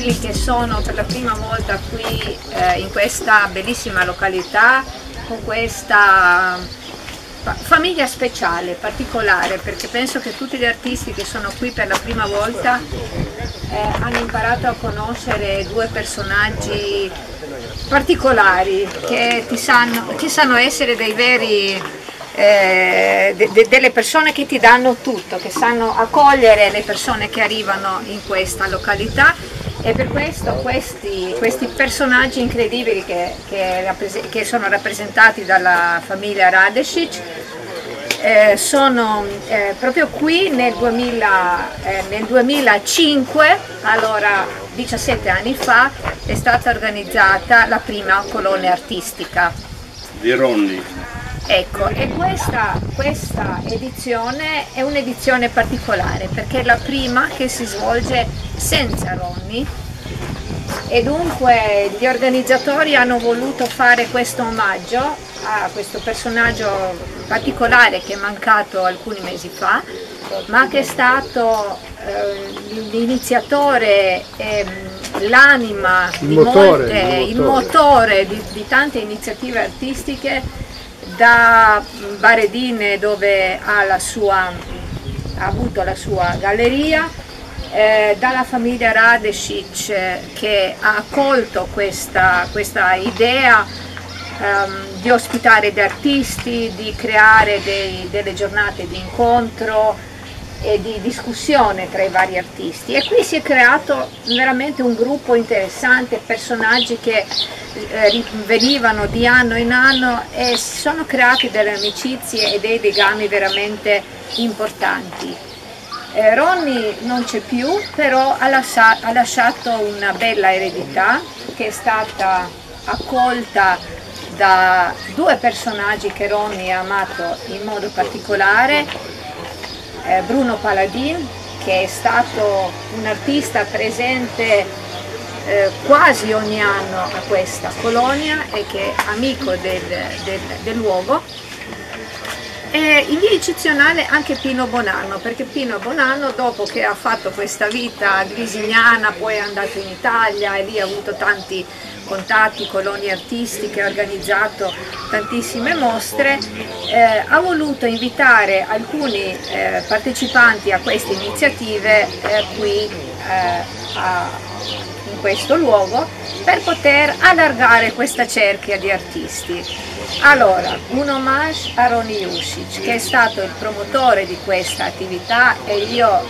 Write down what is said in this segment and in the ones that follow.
quelli che sono per la prima volta qui eh, in questa bellissima località con questa famiglia speciale, particolare, perché penso che tutti gli artisti che sono qui per la prima volta eh, hanno imparato a conoscere due personaggi particolari che ti sanno, ti sanno essere dei veri eh, de, de, delle persone che ti danno tutto, che sanno accogliere le persone che arrivano in questa località e per questo questi, questi personaggi incredibili che, che, che, sono rappresentati dalla famiglia Radesic eh, sono eh, proprio qui nel, 2000, eh, nel 2005, allora 17 anni fa, è stata organizzata la prima colonia artistica. Di Ronni. Ecco, e questa, questa edizione è un'edizione particolare perché è la prima che si svolge senza Ronny e dunque gli organizzatori hanno voluto fare questo omaggio a questo personaggio particolare che è mancato alcuni mesi fa, ma che è stato eh, l'iniziatore, eh, l'anima, il, il motore di, di tante iniziative artistiche da Baredine dove ha, sua, ha avuto la sua galleria, eh, dalla famiglia Radesic eh, che ha accolto questa, questa idea ehm, di ospitare gli artisti, di creare dei, delle giornate di incontro e di discussione tra i vari artisti e qui si è creato veramente un gruppo interessante, personaggi che eh, venivano di anno in anno e si sono creati delle amicizie e dei legami veramente importanti. Eh, Ronny non c'è più, però ha, lascia, ha lasciato una bella eredità che è stata accolta da due personaggi che Ronny ha amato in modo particolare, eh, Bruno Paladin che è stato un artista presente eh, quasi ogni anno a questa colonia e che è amico del, del, del luogo e in via eccezionale anche Pino Bonanno, perché Pino Bonanno dopo che ha fatto questa vita grisignana, poi è andato in Italia e lì ha avuto tanti contatti, colonie artistiche, ha organizzato tantissime mostre, eh, ha voluto invitare alcuni eh, partecipanti a queste iniziative eh, qui eh, a, in questo luogo per poter allargare questa cerchia di artisti. Allora, un omaggio a Roni Jusic che è stato il promotore di questa attività e io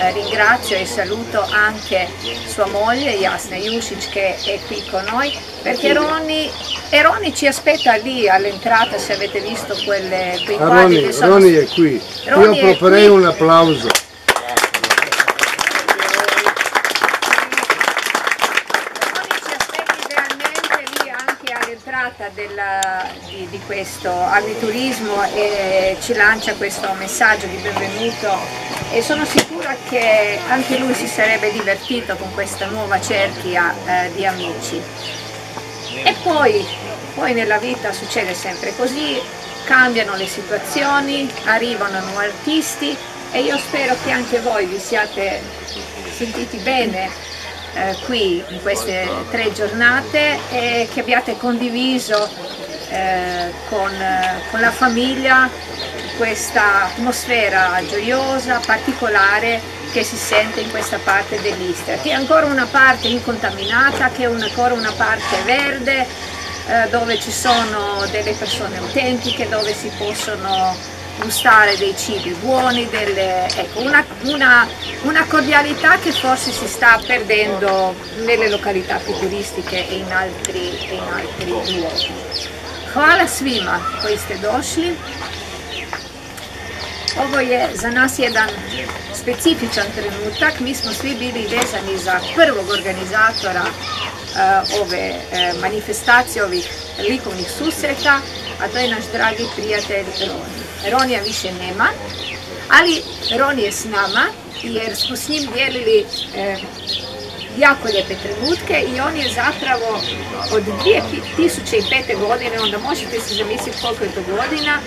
eh, ringrazio e saluto anche sua moglie Jasna Jusic che è qui con noi perché Roni, e Roni ci aspetta lì all'entrata se avete visto quelle, quei ah, quadri Roni, che sono... Roni è qui, Roni io proporrei un applauso. Della, di, di, questo agriturismo e ci lancia questo messaggio di benvenuto e sono sicura che anche lui si sarebbe divertito con questa nuova cerchia eh, di amici. E poi, poi nella vita succede sempre così, cambiano le situazioni, arrivano nuovi artisti e io spero che anche voi vi siate sentiti bene eh, qui in queste tre giornate e che abbiate condiviso eh, con, eh, con la famiglia questa atmosfera gioiosa, particolare che si sente in questa parte dell'Istria, che è ancora una parte incontaminata, che è ancora una parte verde, eh, dove ci sono delle persone autentiche, dove si possono gustare dei cibi buoni, delle, ecco, una, una, una, cordialità che forse si sta perdendo nelle località più turistiche e in altri, e in altri luoghi. Hvala svima koji ste došli. Ovo je za nas jedan specifičan trenutak. Mi smo svi bili vezani za prvog organizatora uh, ove uh, manifestacije, ovih likovnih susreta, a to je naš dragi prijatelj Roni. Ronija više nema, ali Roni je s nama jer smo s njim dijelili e, jako lijepe trenutke i on je zapravo od 2005. godine, onda možete se zamisliti koliko je to godina,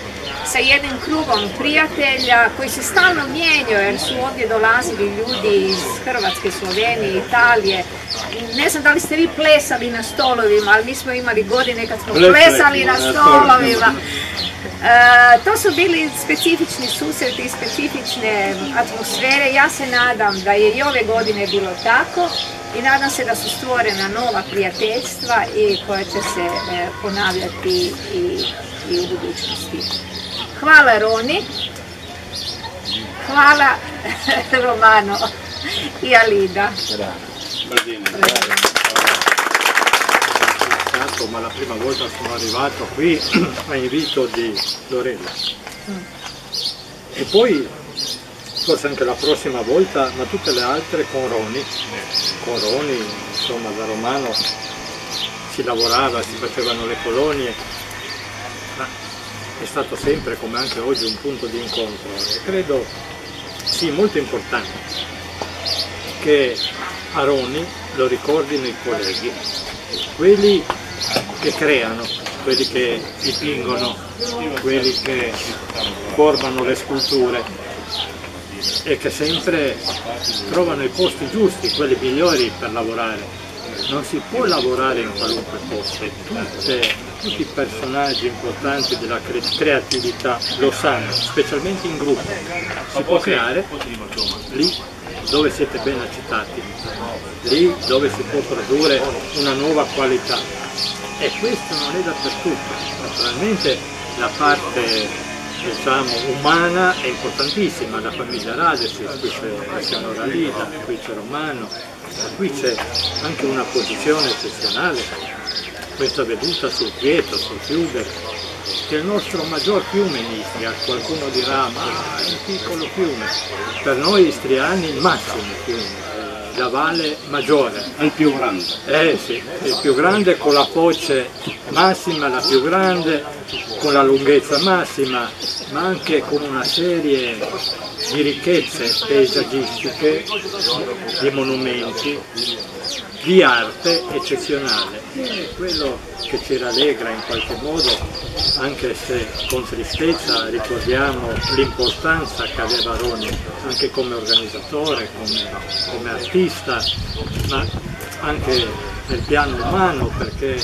sa jednim krugom prijatelja koji se stalno mijenjaju jer su ovdje dolazili ljudi iz Hrvatske, Slovenije, Italije. Ne znam da li ste vi plesali na stolovima, ali mi smo imali godine kad smo plesali na stolovima. E, to su bili specifični susreti i specifične atmosfere. Ja se nadam da je i ove godine bilo tako i nadam se da su stvorena nova prijateljstva i koja će se e, ponavljati i, i u budućnosti. Hvala Roni, hvala Romano e Alida. Ma la prima volta sono arrivato qui a invito di Lorella. E poi, forse anche la prossima volta, ma tutte le altre con Roni. Con Roni, insomma, da romano si lavorava, si facevano le colonie, ma è stato sempre, come anche oggi, un punto di incontro. E credo sia molto importante che a Roni lo ricordino i colleghi, quelli che creano, quelli che dipingono, quelli che formano le sculture e che sempre trovano i posti giusti, quelli migliori per lavorare. Non si può lavorare in qualunque posto, Tutte, tutti i personaggi importanti della cre creatività lo sanno, specialmente in gruppo. Si può creare lì dove siete ben accettati, lì dove si può produrre una nuova qualità, e questo non è dappertutto, naturalmente la parte diciamo, umana è importantissima, la famiglia Radesi, qui c'è signora Lida, qui c'è Romano, qui c'è anche una posizione eccezionale, questa veduta sul Pietro, sul fiume, che è il nostro maggior fiume in Istria, qualcuno dirà ma è un piccolo fiume, per noi istriani il massimo fiume, la valle maggiore. È il più grande. Eh sì, il più grande con la foce massima, la più grande, con la lunghezza massima, ma anche con una serie di ricchezze paesaggistiche, di monumenti, di arte eccezionale. È quello che ci rallegra in qualche modo, anche se con tristezza ricordiamo l'importanza che aveva Roni, anche come organizzatore, come, come artista, ma anche nel piano umano perché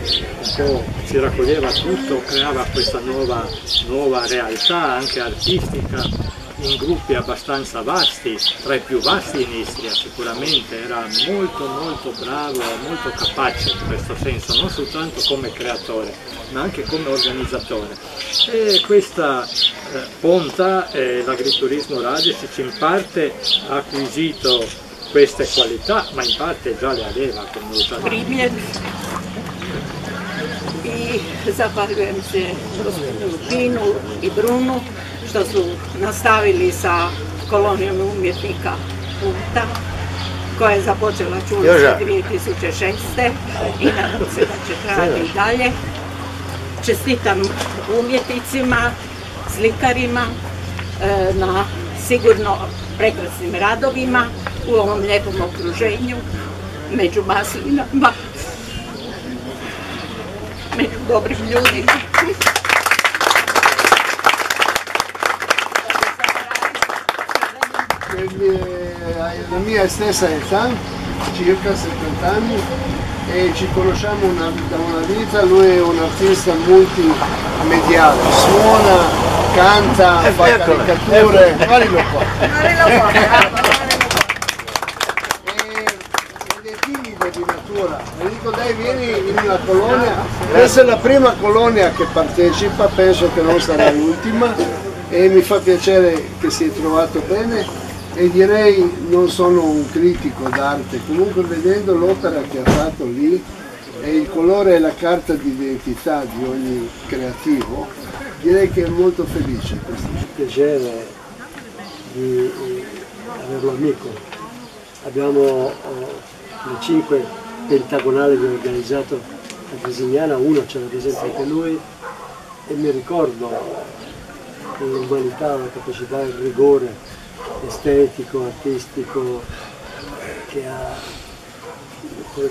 un po' si raccoglieva tutto, creava questa nuova, nuova realtà anche artistica in gruppi abbastanza vasti, tra i più vasti in Istria sicuramente, era molto molto bravo, molto capace in questo senso, non soltanto come creatore, ma anche come organizzatore. E questa eh, ponta, eh, l'agriturismo Radesic in parte ha acquisito queste qualità, ma in parte già le aveva, come i zahvaljujem se gospodinu i što su nastavili sa kolonijom umjetnika Punta koja je započela čuli 2006. i nadam se da će trajati i dalje. Čestitam umjetnicima, slikarima e, na sigurno prekrasnim radovima u ovom lijepom okruženju među maslinama, među dobrim ljudima. La mia stessa età, circa 70 anni, e ci conosciamo una, da una vita, lui è un artista multimediale, suona, canta, fa caricature, guardalo qua. Ed è timido di natura, e dico dai vieni in una colonia, questa è la prima colonia che partecipa, penso che non sarà l'ultima. E mi fa piacere che si è trovato bene e direi non sono un critico d'arte, comunque vedendo l'opera che ha fatto lì e il colore e la carta d'identità di ogni creativo, direi che è molto felice questo. piacere di averlo amico. Abbiamo le cinque pentagonali che ho organizzato a Grisignana, uno ce l'ha presente anche lui e mi ricordo l'umanità, la capacità, il rigore estetico, artistico che ha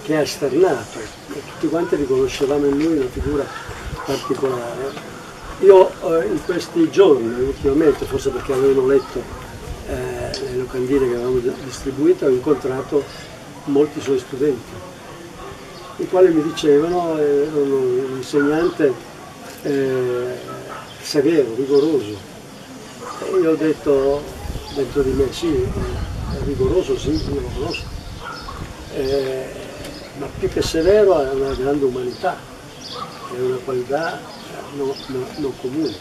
che ha esternato e tutti quanti riconoscevamo in lui una figura particolare. Io eh, in questi giorni, ultimamente, forse perché avevo letto eh, le locandine che avevamo distribuito, ho incontrato molti suoi studenti, i quali mi dicevano, eh, erano un insegnante eh, severo, rigoroso. E io ho detto dentro di me, sì, è rigoroso, sì, io lo conosco, eh, ma più che severo ha una grande umanità, è una qualità non, non, non comune.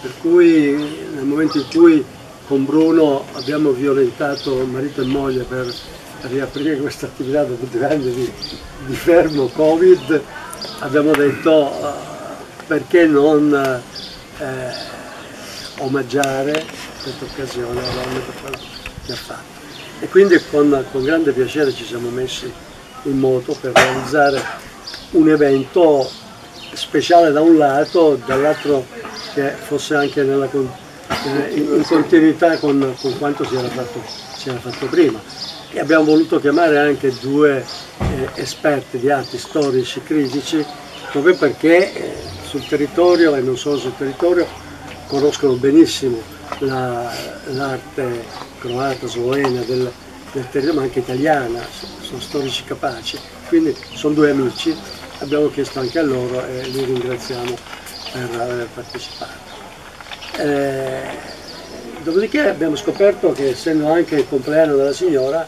Per cui nel momento in cui con Bruno abbiamo violentato marito e moglie per riaprire questa attività dopo due anni di, di fermo Covid, abbiamo detto uh, perché non eh, omaggiare questa occasione a Ronny per quello che ha fatto. E quindi con, con grande piacere ci siamo messi in moto per realizzare un evento speciale da un lato, dall'altro che fosse anche nella, eh, in continuità con, con quanto si era, fatto, si era, fatto, prima. E abbiamo voluto chiamare anche due eh, esperti di arti storici critici proprio perché eh, sul territorio e non solo sul territorio conoscono benissimo l'arte la, croata, slovena del, del territorio ma anche italiana, sono storici capaci, quindi sono due amici abbiamo chiesto anche a loro e li ringraziamo per aver partecipato. Eh, dopodiché abbiamo scoperto che essendo anche il compleanno della signora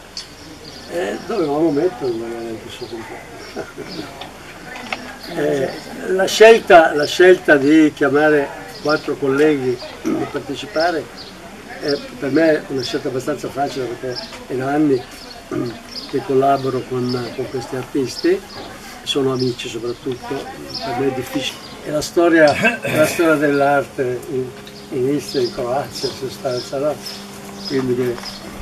eh, dovevamo metterlo magari il suo compleanno. eh, la, scelta, la scelta di chiamare quattro colleghi di partecipare è per me è una scelta abbastanza facile perché è da anni che collaboro con, con questi artisti sono amici soprattutto, per me è difficile. È la storia, storia dell'arte in, in Istria, in Croazia, in sostanza, no? quindi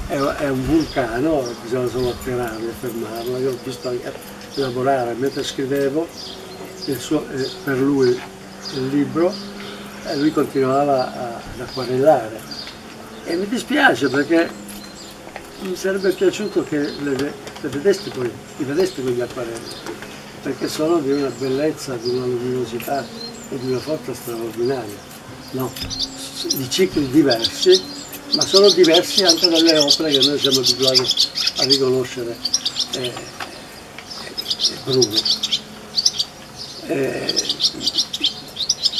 è, è, un vulcano, bisogna solo attirarlo, fermarlo. Io ho visto lavorare mentre scrivevo suo, eh, per lui il libro lui continuava a, ad acquarellare. E mi dispiace perché mi sarebbe piaciuto che le, le vedeste poi, li vedeste quegli acquarelli perché sono di una bellezza, di una luminosità e di una forza straordinaria. No, di cicli diversi, ma sono diversi anche dalle opere che noi siamo abituati a riconoscere eh, Bruno. Eh,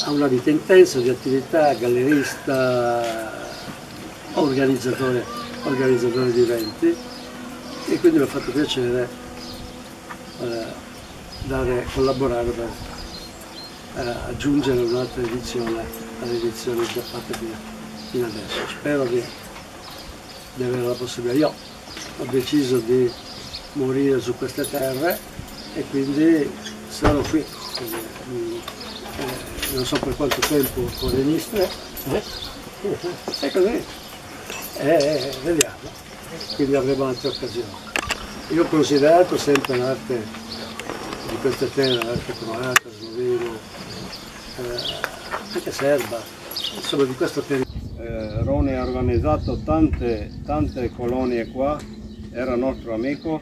ha una vita intensa di attività, gallerista, organizzatore, organizzatore di eventi e quindi mi ha fatto piacere eh, dare, collaborare per eh, aggiungere un'altra edizione alle edizioni già fatte fino, adesso. Spero di, di avere la possibilità. Io ho deciso di morire su queste terre e quindi sarò qui. Quindi, eh, non so per quanto tempo con le Nistre, eh? è così, eh, vediamo, quindi avremo altre occasioni. Io ho considerato sempre l'arte di questa terra, anche croata, sloveno, eh, anche serba, insomma di questo territorio. Eh, Roni ha organizzato tante, tante colonie qua, era nostro amico.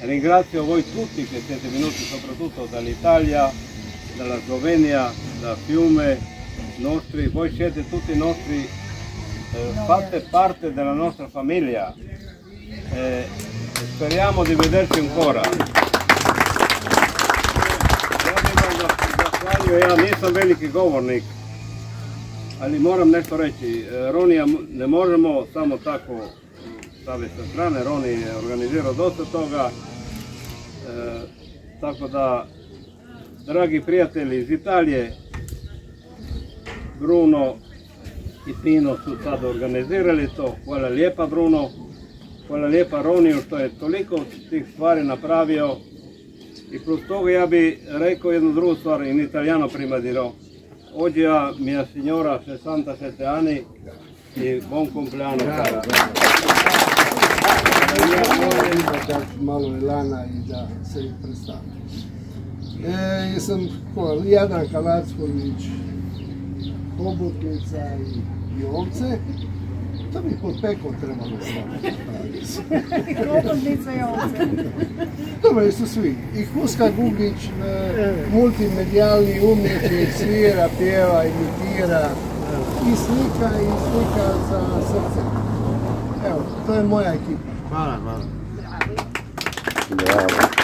Ringrazio voi tutti che siete venuti soprattutto dall'Italia, dalla Slovenia, da Fiume, nostri, voi siete tutti nostri, eh, fate parte della nostra famiglia. Eh, speriamo di vederci ancora. ja nisam veliki govornik, ali moram nešto reći. E, Ronija ne možemo samo tako staviti sa strane, Roni je organizirao dosta toga, e, tako da, dragi prijatelji iz Italije, Bruno i Pino su sad organizirali to. Hvala lijepa Bruno, hvala lijepa Roniju što je toliko tih stvari napravio i plus toga ja bi rekao jednu drugu stvar in italiano prima dirò. Oggi a mia signora 67 anni e buon compleanno cara. da malo Elana i da se ih predstavim. E, jesam ko, Jadran Kalacković, Hobotnica i, i ovce. To bi pod peko trebalo Dobro su svi. I Kuska Gugić, e, multimedijalni umjetnik, svira, pjeva, imitira i slika i slika za srce. Evo, to je moja ekipa. Hvala, hvala. Bravo.